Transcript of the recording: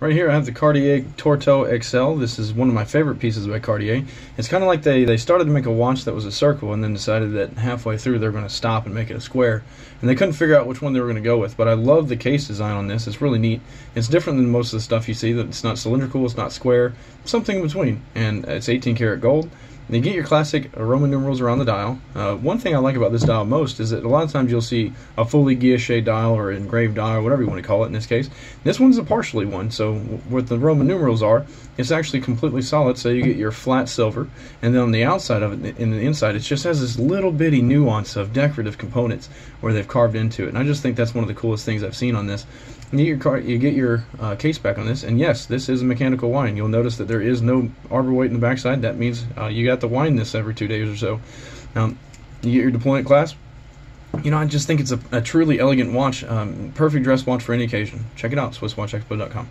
Right here I have the Cartier Tortue XL. This is one of my favorite pieces by Cartier. It's kind of like they, they started to make a watch that was a circle and then decided that halfway through they're going to stop and make it a square. And they couldn't figure out which one they were going to go with. But I love the case design on this. It's really neat. It's different than most of the stuff you see. That It's not cylindrical, it's not square, something in between. And it's 18 karat gold. You get your classic Roman numerals around the dial. Uh, one thing I like about this dial most is that a lot of times you'll see a fully guilloche dial or engraved dial, whatever you want to call it in this case. This one's a partially one, so what the Roman numerals are, it's actually completely solid, so you get your flat silver, and then on the outside of it, in the inside, it just has this little bitty nuance of decorative components where they've carved into it, and I just think that's one of the coolest things I've seen on this. You get your, car, you get your uh, case back on this, and yes, this is a mechanical wind. You'll notice that there is no arbor weight in the backside. That means uh, you got to wind this every two days or so. Um, you get your deployment clasp. You know, I just think it's a, a truly elegant watch, um, perfect dress watch for any occasion. Check it out, SwissWatchExpo.com.